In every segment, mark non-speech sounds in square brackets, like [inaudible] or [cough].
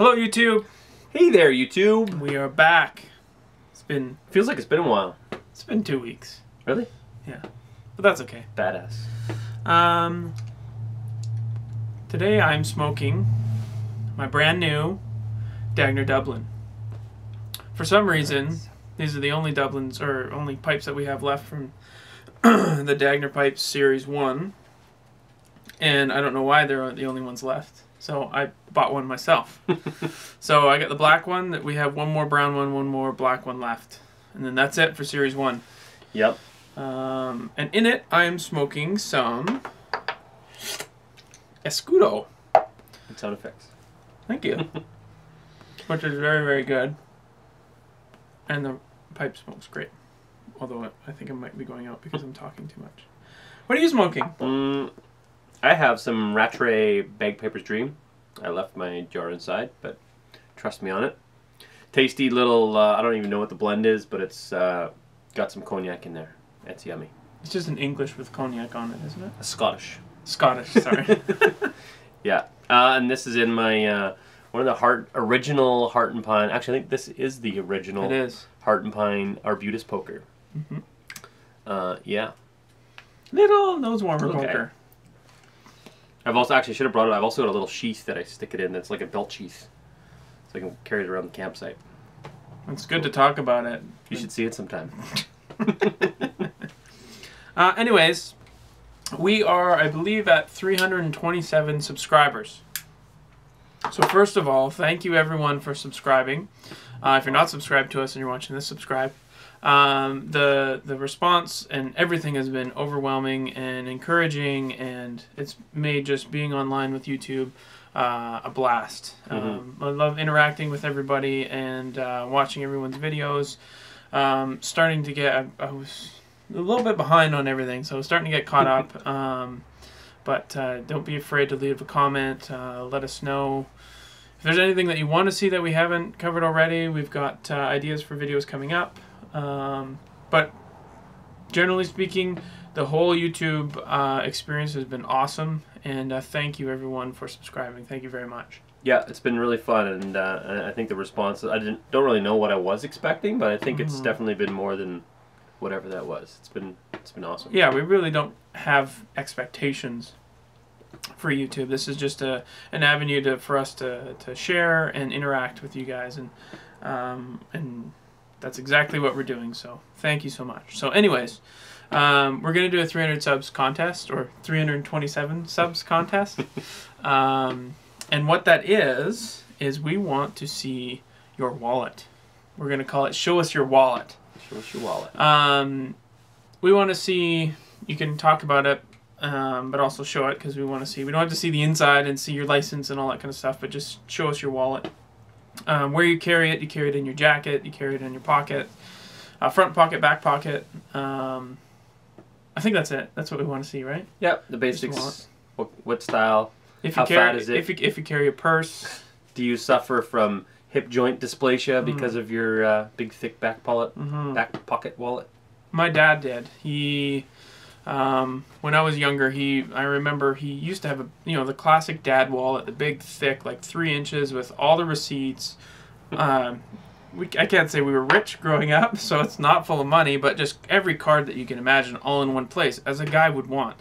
Hello, YouTube. Hey there, YouTube. We are back. It's been Feels like it's been a while. it's been two weeks, Really? Yeah, but that's okay. Badass. Um, today I'm smoking my brand new Dagner Dublin. For some reason, these are the only Dublins or only pipes that we have left from [clears throat] the Dagner Pipes Series One, and I don't know why they're the only ones left. So I bought one myself. [laughs] so I got the black one. That we have one more brown one, one more black one left, and then that's it for Series One. Yep. Um, and in it, I am smoking some Escudo. Good sound effects. Thank you. [laughs] Which is very, very good. And the pipe smokes great. Although I- I think it might be going out because I'm talking too much. What are you smoking? Mm, I have some Rattray Bagpiper's Dream. I left my jar inside, but trust me on it. Tasty little, uh, I don't even know what the blend is, but it's uh, got some cognac in there. It's yummy. It's just an English with cognac on it, isn't it? Scottish. Scottish, sorry. [laughs] Yeah. Uh, and this is in my, uh, one of the Hart, original Hart and Pine. Actually, I think this is the original it is. Hart and Pine Arbutus Poker. Mhm. Uh, yeah. Little nose warmer Okay. poker. I've also actually should have brought it. I've also got a little sheath that I stick it in. That's like a belt sheath, so I can carry it around the campsite. It's good to talk about it. You should see it sometime. [laughs] [laughs] Uh, anyways, we are, I believe, at 327 subscribers. So first of all, thank you everyone for subscribing. Uh, if you're not subscribed to us and you're watching this, subscribe. Um, the the response and everything has been overwhelming and encouraging, and it's made just being online with YouTube uh, a blast. Um, I love interacting with everybody and uh, watching everyone's videos. Um, starting to get, I, I was a little bit behind on everything, so I was starting to get caught [laughs] up. Um, but uh, don't be afraid to leave a comment. Uh, let us know if there's anything that you want to see that we haven't covered already. We've got uh, ideas for videos coming up. Um, but generally speaking, the whole YouTube uh, experience has been awesome, and uh, thank you everyone for subscribing. Thank you very much. Yeah, it's been really fun, and uh, I think the response. I didn't don't really know what I was expecting, but I think it's Mhm. definitely been more than whatever that was. It's been it's been awesome. Yeah, we really don't have expectations for YouTube. This is just a an avenue to for us to, to share and interact with you guys, and um, and that's exactly what we're doing. So thank you so much. So, anyways, um, we're gonna do a 300 subs contest or 327 subs contest, [laughs] um, and what that is is we want to see your wallet. We're gonna call it "Show Us Your Wallet." Show us your wallet. Um, we want to see. You can talk about it, um, but also show it because we want to see. We don't have to see the inside and see your license and all that kind of stuff, but just show us your wallet. Um, where you carry it, you carry it in your jacket, you carry it in your pocket, uh, front pocket, back pocket. Um, I think that's it. That's what we want to see, right? Yep, the basics. What, what style? If you How carry, fat is it? If you, if you carry a purse, Do you suffer from hip joint dysplasia Mm. because of your uh, big thick back pocket mhm. back pocket wallet? My dad did. He, um, when I was younger, he I remember he used to have a you know the classic dad wallet, the big thick like three inches with all the receipts. Um, we I can't say we were rich growing up, so it's not full of money, but just every card that you can imagine all in one place, as a guy would want.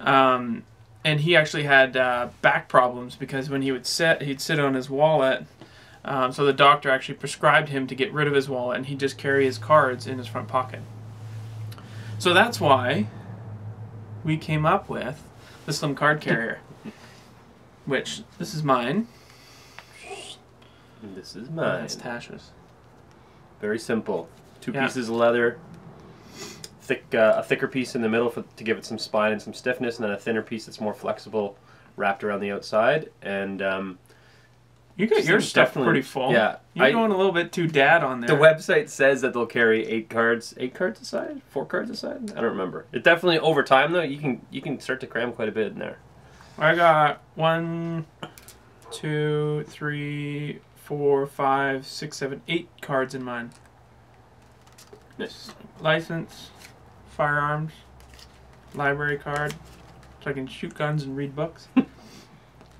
Um, and he actually had uh, back problems because when he would sit, he'd sit on his wallet. Um, so the doctor actually prescribed him to get rid of his wallet, and he'd just carry his cards in his front pocket. So that's why we came up with the slim card [laughs] carrier, which this is mine. And this is mine. That's Tasha's. Very simple. Two Yeah. pieces of leather. Thick, uh, a thicker piece in the middle for, to give it some spine and some stiffness, and then a thinner piece that's more flexible, wrapped around the outside. And um, You got your stuff pretty full. yeah, You're I- going a little bit too dad on there. the website says that they'll carry eight cards, eight cards aside, four cards aside. I don't remember. It definitely over time though, you can you can start to cram quite a bit in there. I got one, two, three, four, five, six, seven, eight cards in mine. Nice. License, firearms, library card, so I can shoot guns and read books. [laughs]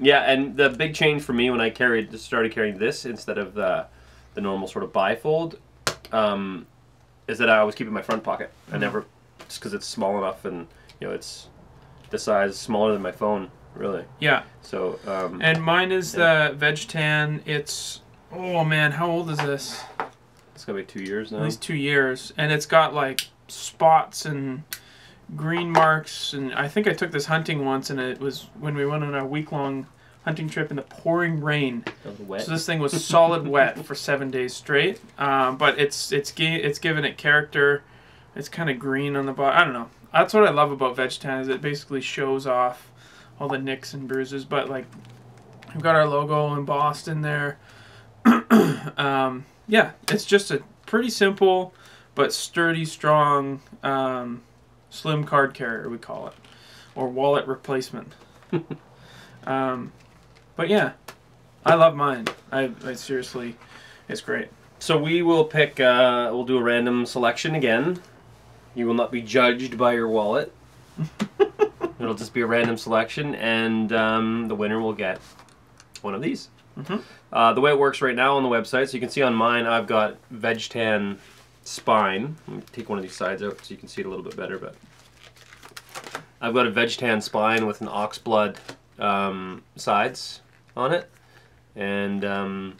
Yeah, and the big change for me when I carried started carrying this instead of the the normal sort of bifold um, is that I always keep it in my front pocket. I Mhm. never just because it's small enough and you know it's the size smaller than my phone really. Yeah, So um, and mine is the Veg Tan. It's oh man, how old is this? it's gonna be two years now. At least two years, and it's got like spots and green marks. And I think I took this hunting once, and it was when we went on a week long hunting trip in the pouring rain. So this thing was solid wet for seven days straight. Um, but it's it's it's given it character. It's kind of green on the bottom. I don't know. That's what I love about Veg Tan is it basically shows off all the nicks and bruises. But like we've got our logo embossed in there. [clears throat] um, yeah, it's just a pretty simple but sturdy, strong, um, slim card carrier we call it, or wallet replacement. [laughs] um, but yeah, I love mine. I, I seriously, it's great. So we will pick. Uh, we'll do a random selection again. You will not be judged by your wallet. [laughs] It'll just be a random selection, and um, the winner will get one of these. Mhm. Uh, the way it works right now on the website, so you can see on mine, I've got Veg Tan spine. Let me take one of these sides out so you can see it a little bit better. But I've got a Veg Tan spine with an oxblood um, sides on it, and. Um,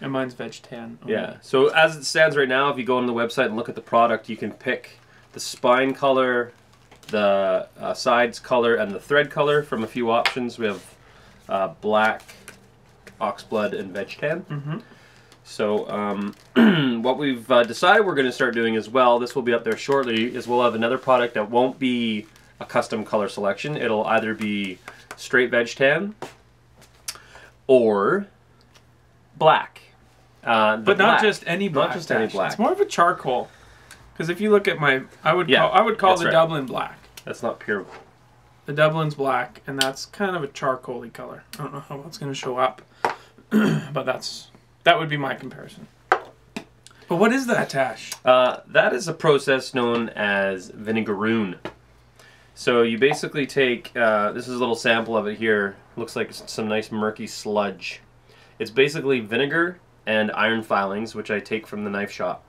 And mine's Veg Tan. yeah. So as it stands right now, if you go on the website and look at the product, you can pick the spine color, the uh, sides color, and the thread color from a few options. We have uh, black, oxblood, and veg tan. Mm-hmm. So um, [clears throat] what we've uh, decided we're going to start doing as well, this will be up there shortly, is we'll have another product that won't be a custom color selection. It'll either be straight veg tan or black. Uh, But not black- just any black. Not just any black. It's more of a charcoal. Because if you look at my, I would Yeah, call, I would call the right. Dublin black. That's not pure. The Dublin's black, and that's kind of a charcoaly color. I don't know how that's going to show up, [clears throat] but that's that would be my comparison. But what is that, Tash? Uh, that is a process known as vinegaroon. So you basically take, uh, this is a little sample of it here. Looks like some nice murky sludge. It's basically vinegar and iron filings, which I take from the knife shop.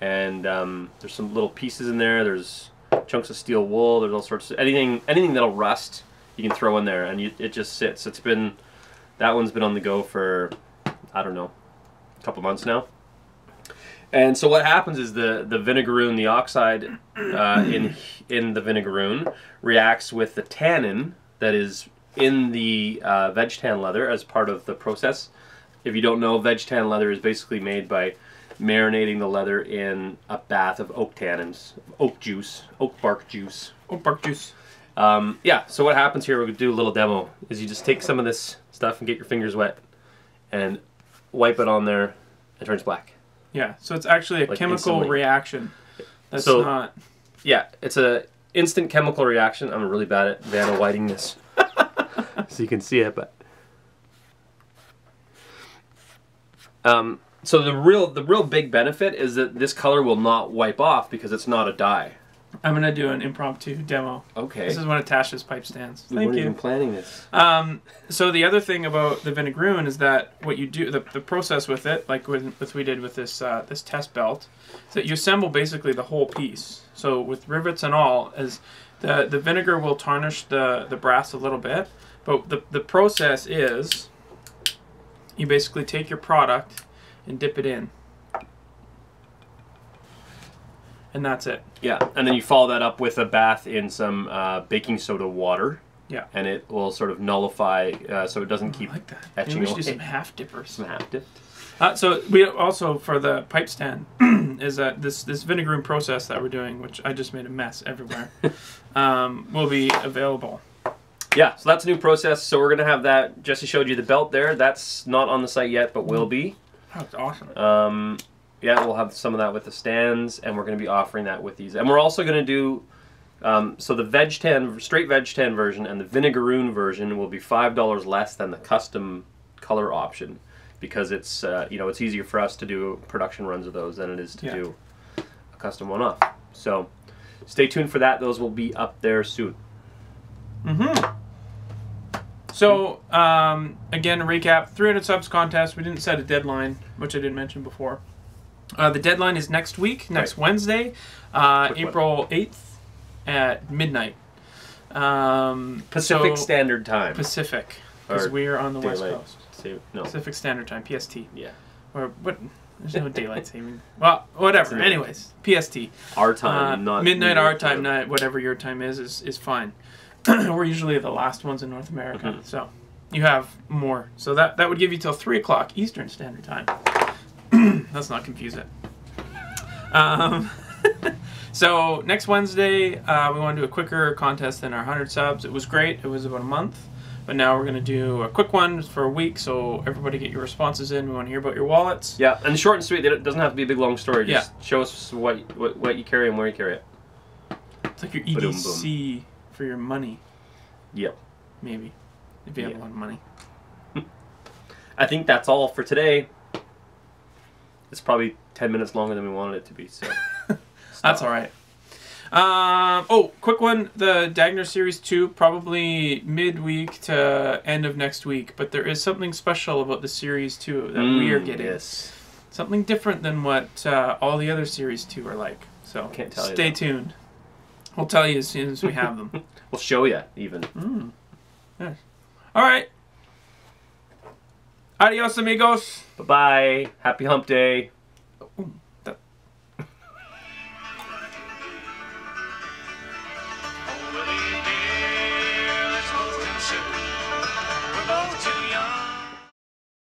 And um, there's some little pieces in there. There's chunks of steel wool. There's all sorts of anything, anything that'll rust. You can throw in there, and you, it just sits. It's been, that one's been on the go for, I don't know, a couple months now. And so what happens is the the vinegaroon, the oxide uh, in in the vinegaroon, reacts with the tannin that is in the uh, veg tan leather as part of the process. If you don't know, veg tan leather is basically made by marinating the leather in a bath of oak tannins, oak juice, oak bark juice. Oh, bark juice. Um, yeah. So what happens here? We're gonna do a little demo. Is you just take some of this stuff and get your fingers wet, and wipe it on there. It turns black. Yeah, so it's actually a Like chemical instantly. reaction. That's So- not. Yeah, it's a instant chemical reaction. I'm really bad at Vanna whiting this, [laughs] so you can see it. But um, so the real the real big benefit is that this color will not wipe off because it's not a dye. I'm gonna do an impromptu demo. Okay, This is one of Tasha's pipe stands. we Thank weren't you. even planning this. Um, so the other thing about the vinegaroon is that what you do, the, the process with it, like with, with we did with this uh, this test belt, is that you assemble basically the whole piece. So with rivets and all, is the the vinegar will tarnish the the brass a little bit, but the the process is you basically take your product and dip it in, and that's it. Yeah, and then you follow that up with a bath in some uh, baking soda water. Yeah. and it will sort of nullify, uh, so it doesn't keep I like that. etching Maybe we should do some half dippers. some half dip. Uh, so we also for the pipe stand [clears throat] is that this this vinegaroon process that we're doing, which I just made a mess everywhere, [laughs] um, will be available. Yeah, so that's a new process. So we're gonna have that. Jesse showed you the belt there. That's not on the site yet, but will be. That's awesome. Um, yeah, we'll have some of that with the stands, and we're going to be offering that with these. And we're also going to do um, so the veg tan, straight veg tan version, and the vinegaroon version will be five dollars less than the custom color option because it's uh, you know it's easier for us to do production runs of those than it is to Yeah. do a custom one off. So stay tuned for that. Those will be up there soon. Mm-hmm. So um, again, recap: 300 subs contest. We didn't set a deadline, which I didn't mention before. Uh, the deadline is next week, next Wednesday, uh, April 8th at midnight. Um, Pacific so- Standard Time. Pacific, because we are on the west coast. Say- no. Pacific Standard Time, PST. Yeah. Or what? There's no daylight saving. Well, whatever. Anyways, PST. Our time, Uh, not midnight our time, night, whatever your time is, is, is fine. [clears throat] We're usually the last ones in North America, Mhm. so you have more. So that that would give you till three o'clock Eastern Standard Time. Let's not confuse it. Um, [laughs] so next Wednesday, uh, we want to do a quicker contest than our 100 subs. It was great. It was about a month. But now we're going to do a quick one for a week, so everybody get your responses in. We want to hear about your wallets. Yeah, and short and sweet. It doesn't have to be a big long story. Just show us what, what what you carry and where you carry it. It's like your EDC for your money, Yep. maybe, if you have a lot of money. [laughs] I think that's all for today. It's probably ten minutes longer than we wanted it to be. So [laughs] That's all right. Um, oh, quick one. The Dagner Series 2, probably midweek to end of next week. But there is something special about the Series 2 that we are Mm, getting. Yes. Something different than what uh, all the other Series 2 are like. So Can't tell you stay tuned. We'll tell you as soon as we have them. [laughs] We'll show you even. mm. Yes. All right. Adios, amigos. Bye-bye. Happy hump day.